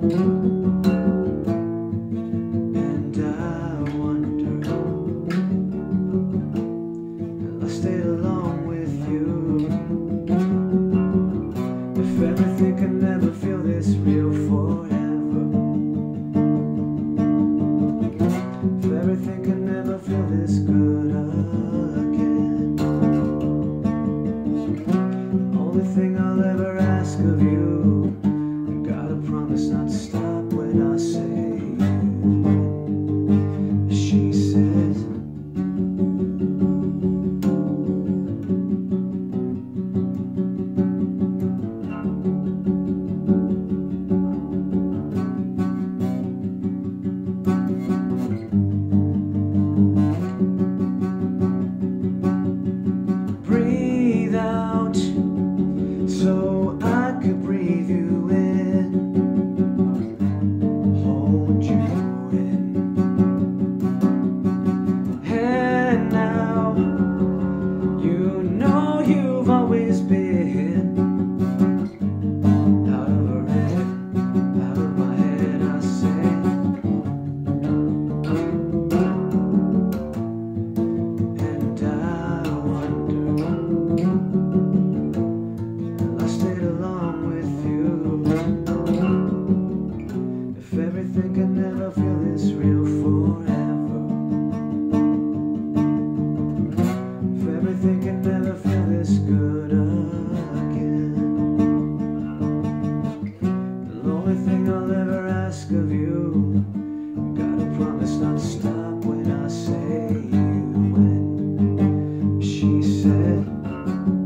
And I wonder if I stay along with you? If everything can never feel this real forever. If everything can never feel this good again. Only thing I said